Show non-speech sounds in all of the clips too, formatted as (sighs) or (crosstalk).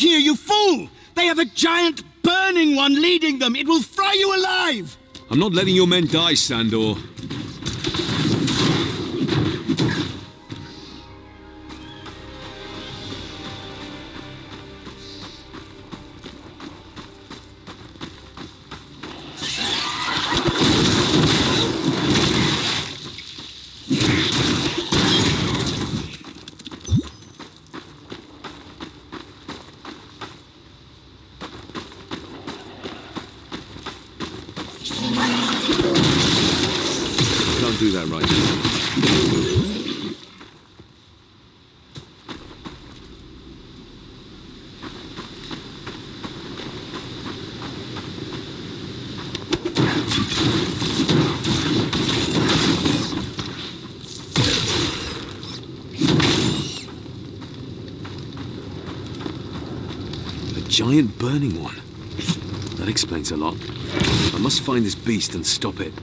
here, you fool! They have a giant burning one leading them. It will fry you alive! I'm not letting your men die, Sandor. Giant burning one. That explains a lot. I must find this beast and stop it.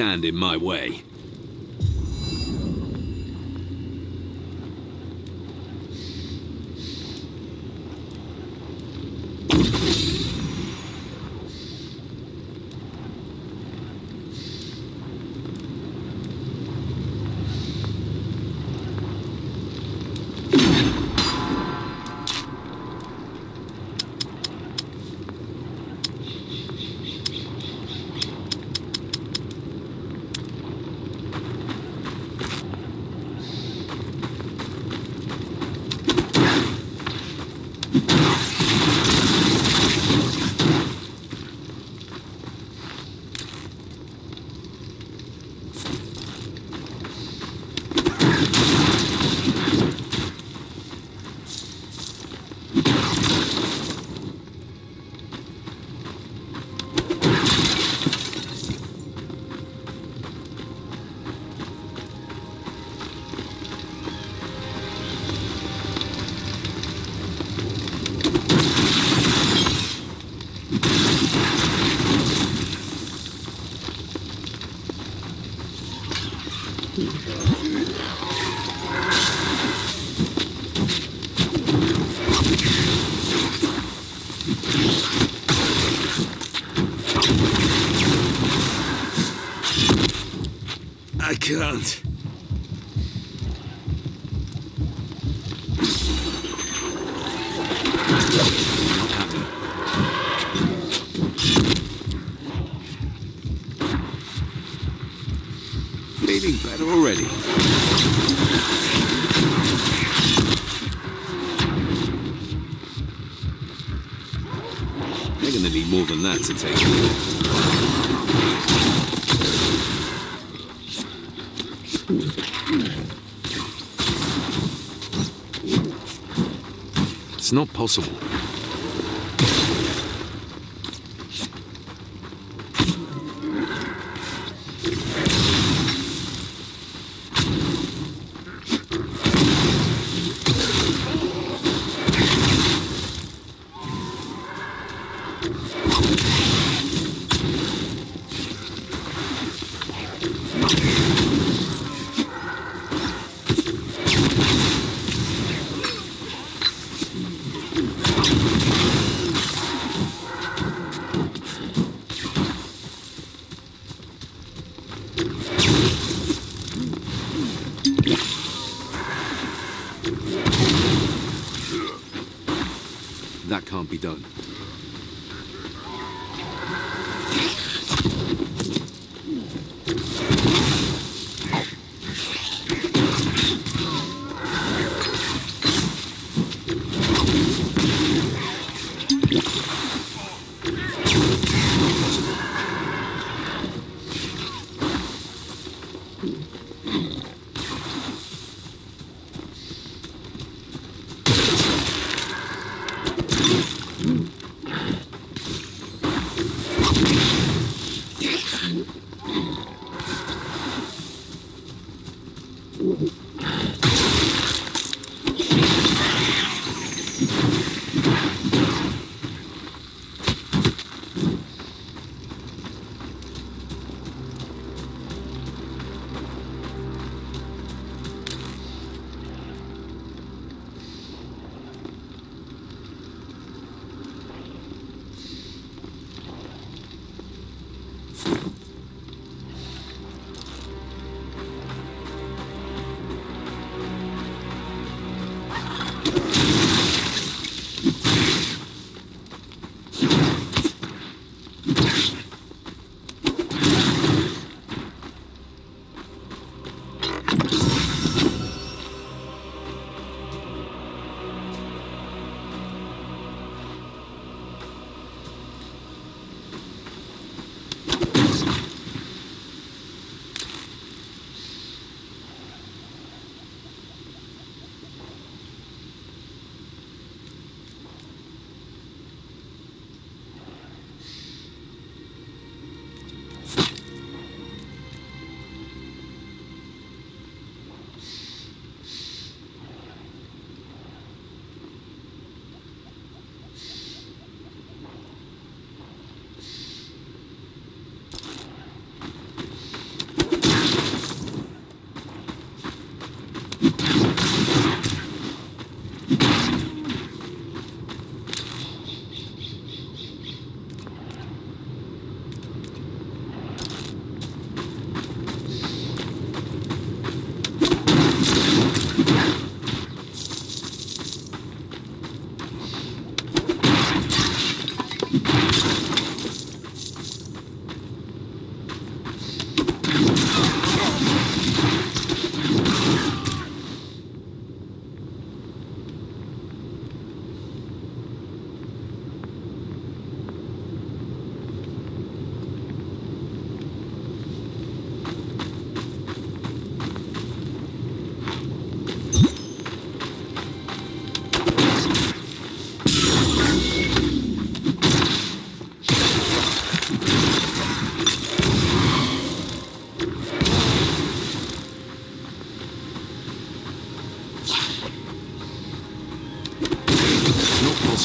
Stand in my way. Can't. Feeling better already. They're gonna need more than that to take. It's not possible.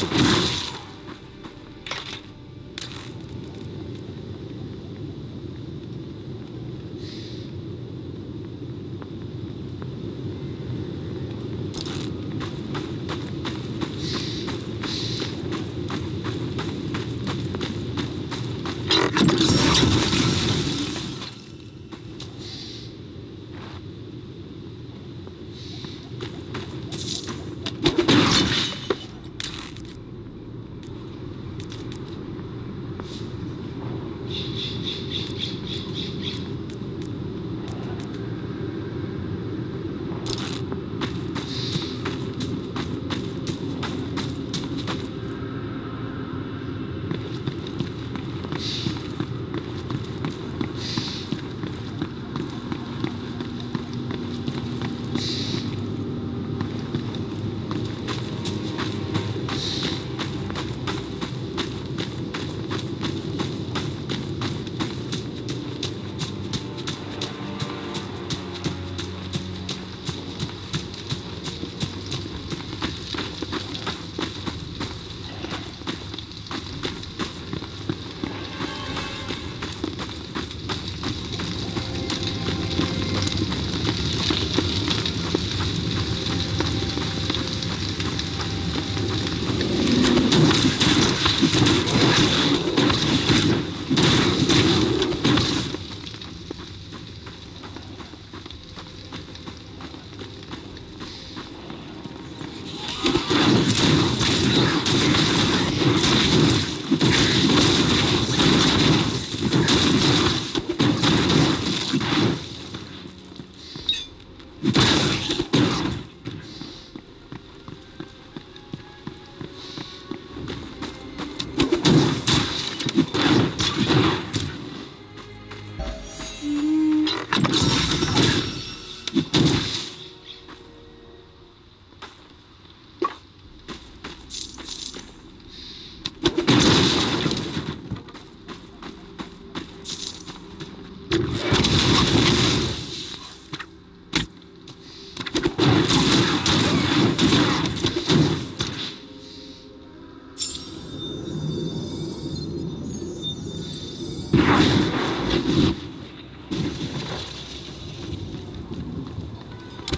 Possible.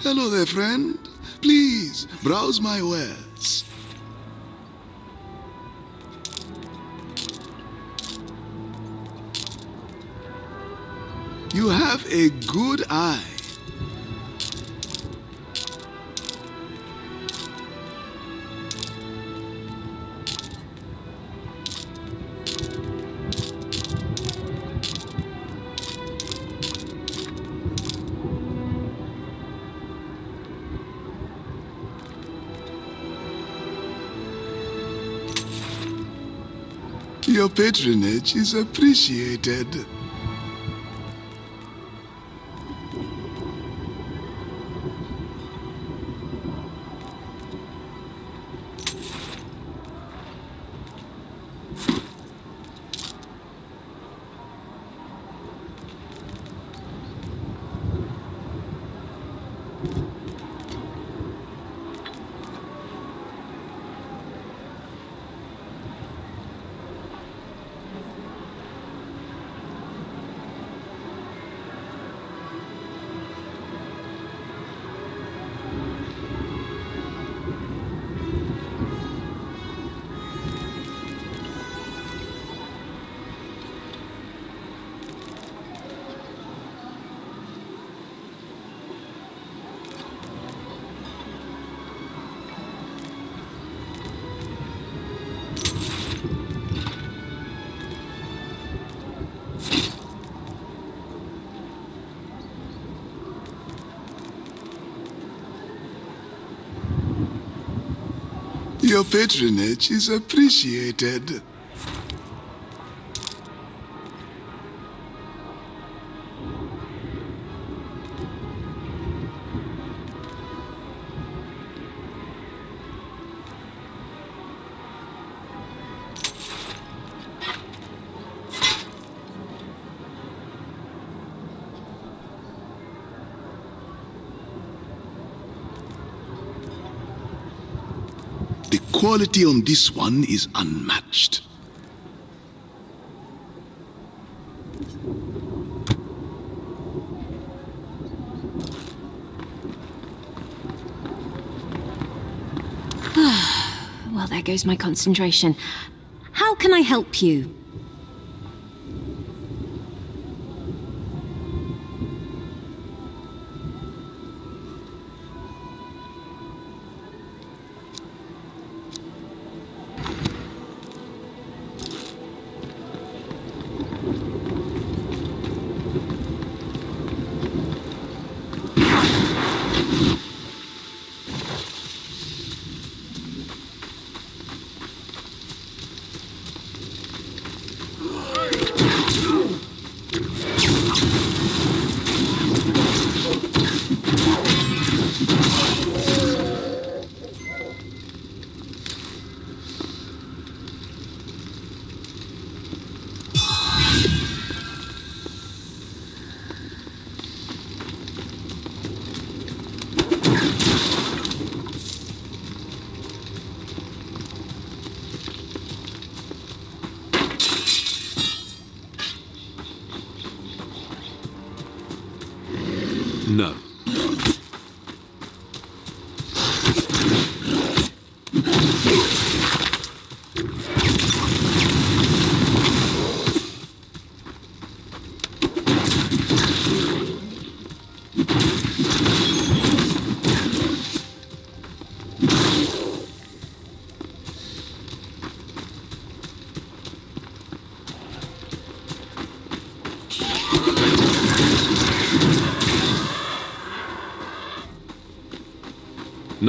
Hello there, friend. Please, browse my wares. You have a good eye. Patronage is appreciated. Your patronage is appreciated. Quality on this one is unmatched. (sighs) Well, there goes my concentration. How can I help you?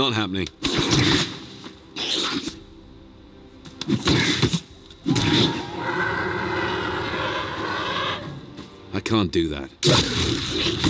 Not happening. I can't do that.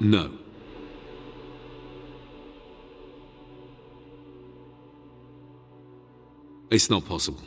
No. It's not possible.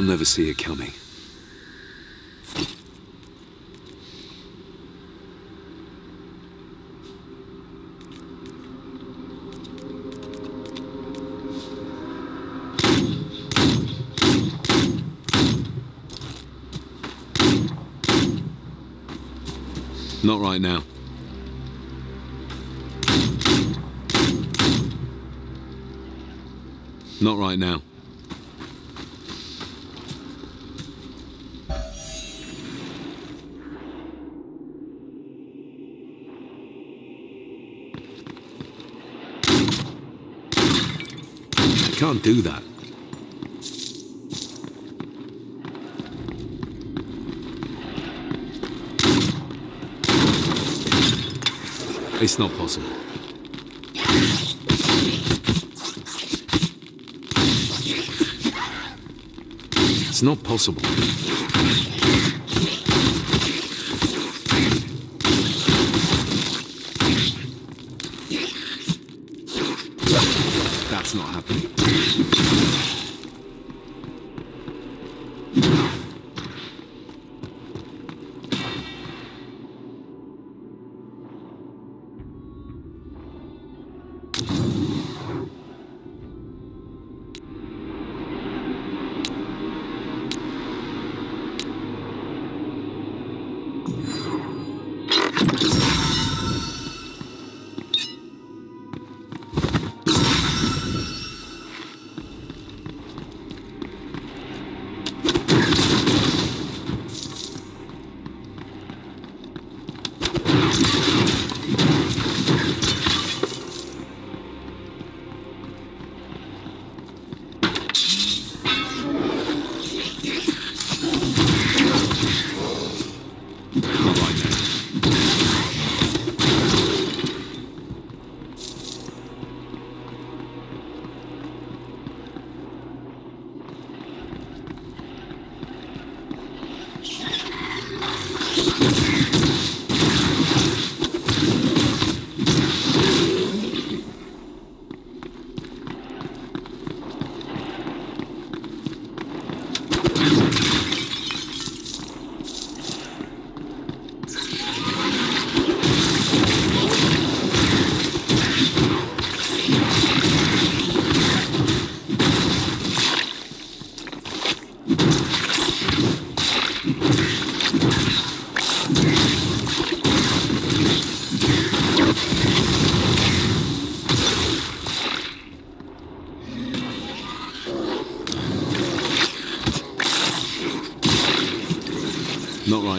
They'll never see it coming. Not right now. Not right now. Can't do that. It's not possible. It's not possible.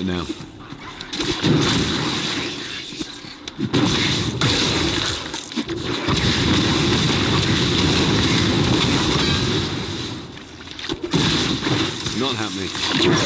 Right now. Not happening.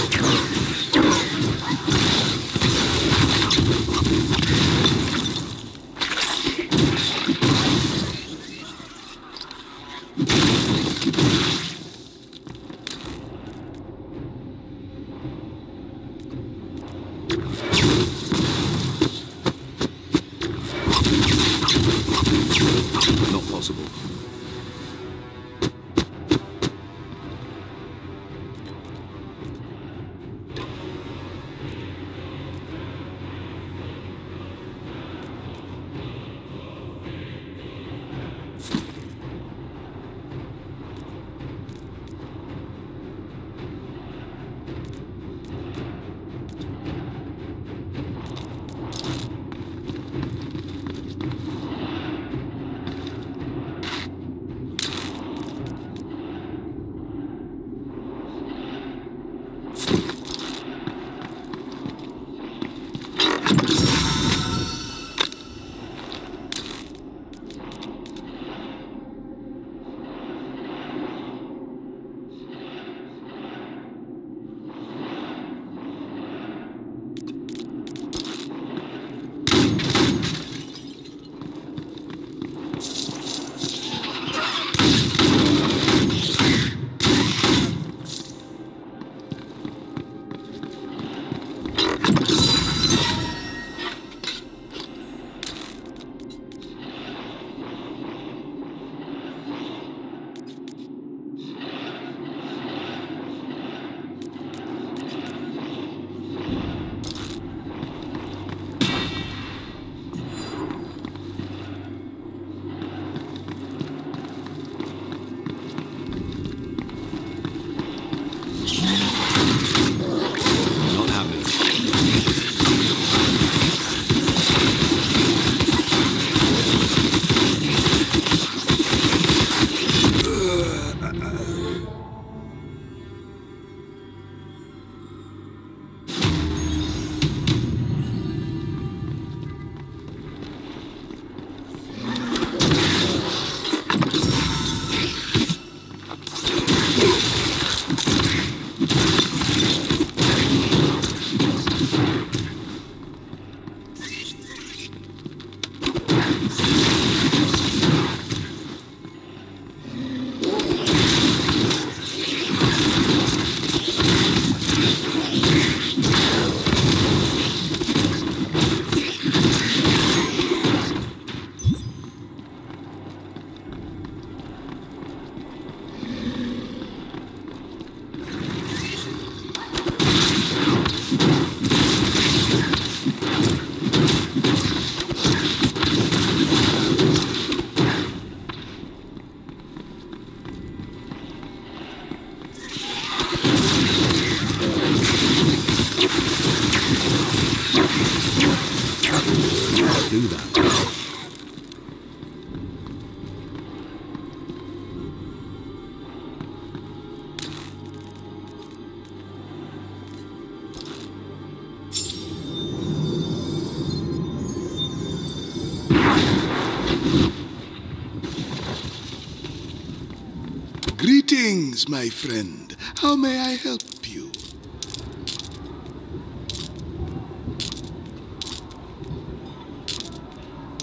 Greetings, my friend. How may I help you?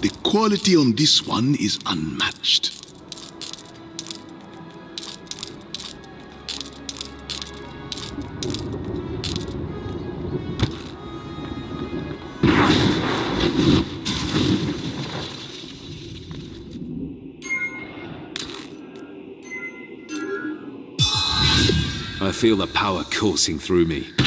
The quality on this one is unmatched. Feel the power coursing through me.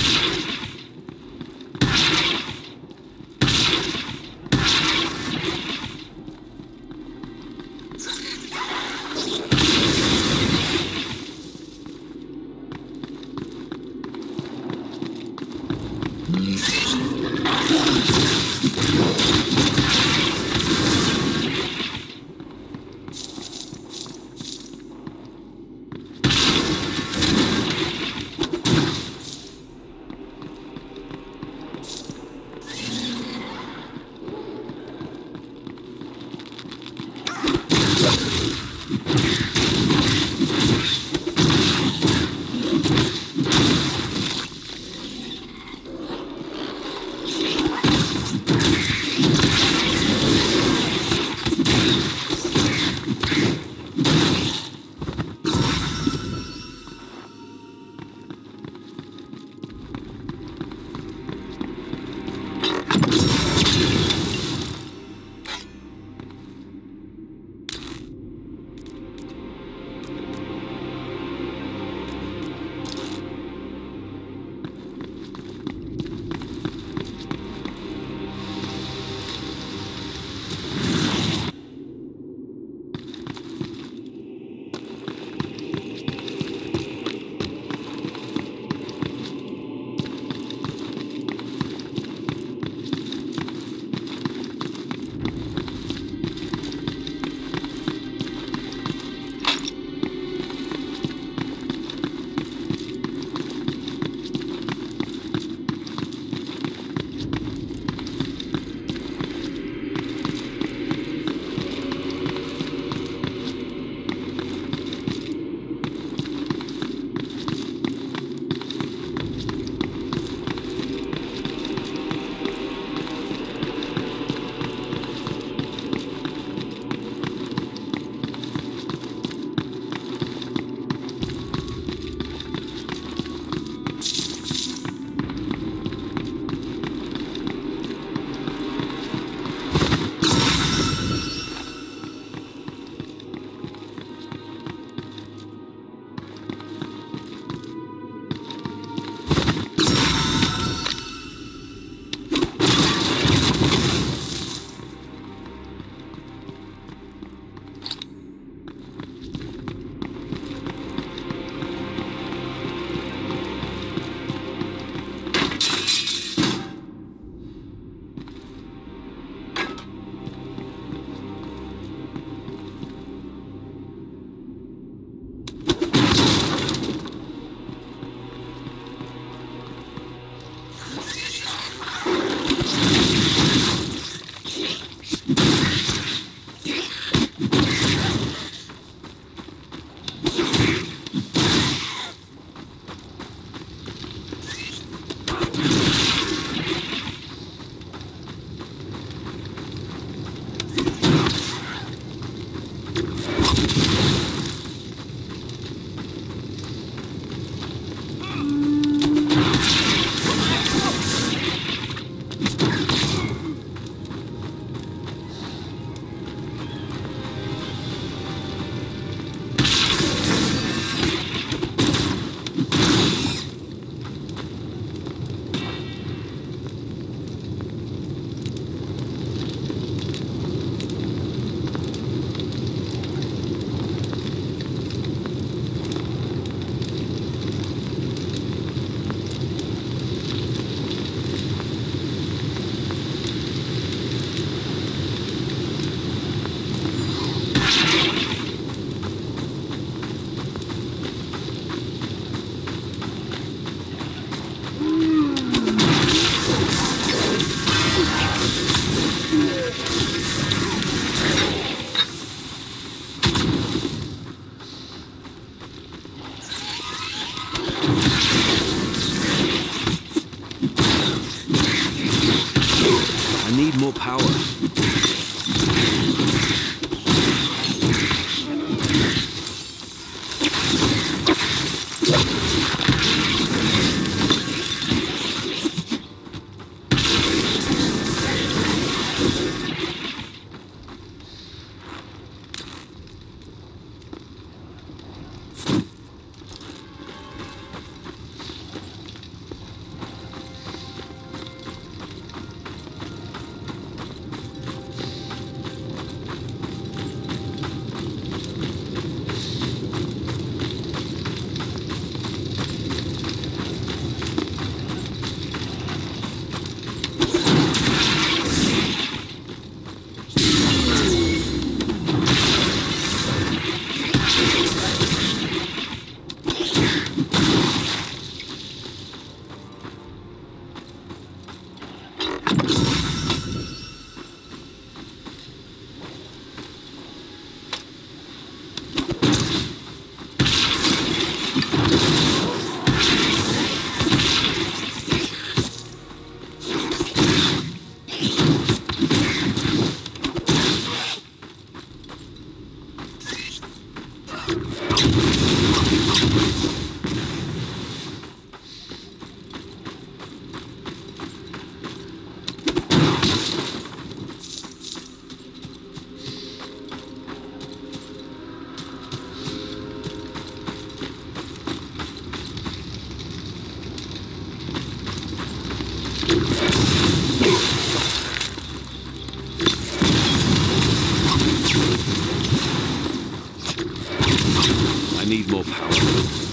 More power.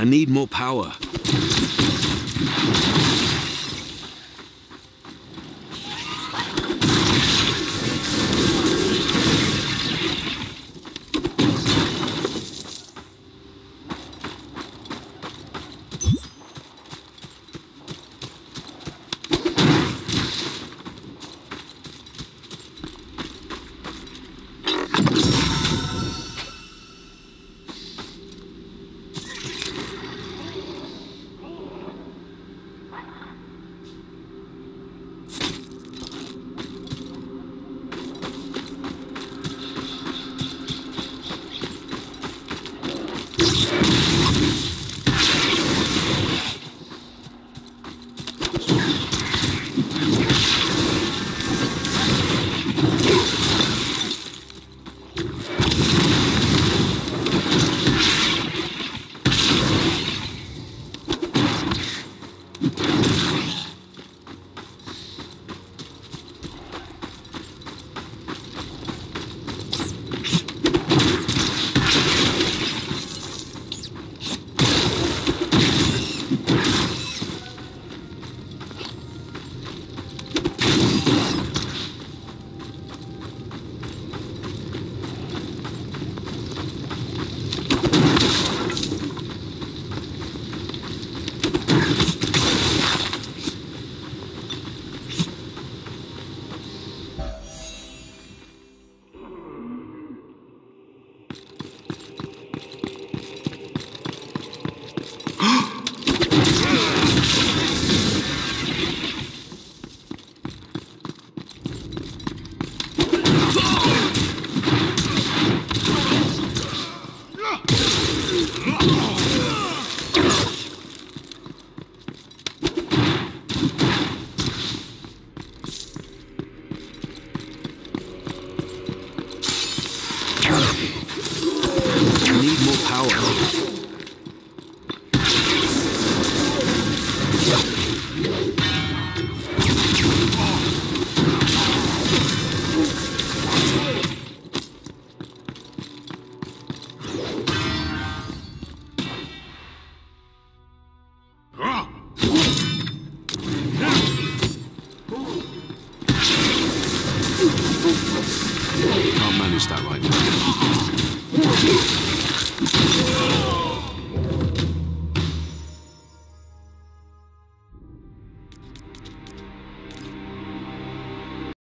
I need more power.